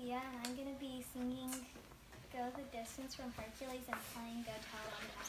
Sophia, and I'm going to be singing Go the Distance from Hercules and playing guitar.